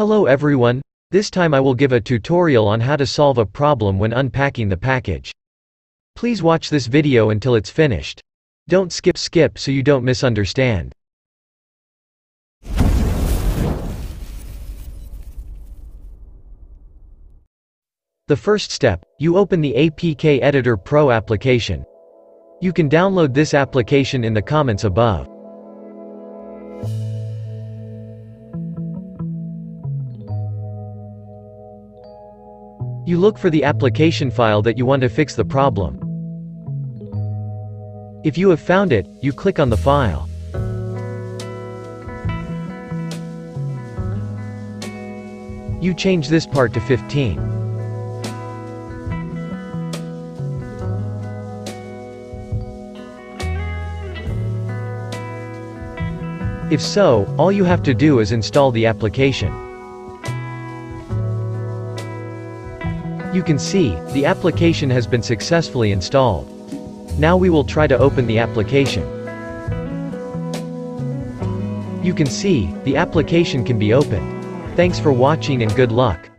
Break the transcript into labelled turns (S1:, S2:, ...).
S1: Hello everyone, this time I will give a tutorial on how to solve a problem when unpacking the package. Please watch this video until it's finished. Don't skip skip so you don't misunderstand. The first step, you open the APK Editor Pro application. You can download this application in the comments above. You look for the application file that you want to fix the problem. If you have found it, you click on the file. You change this part to 15. If so, all you have to do is install the application. You can see, the application has been successfully installed. Now we will try to open the application. You can see, the application can be opened. Thanks for watching and good luck.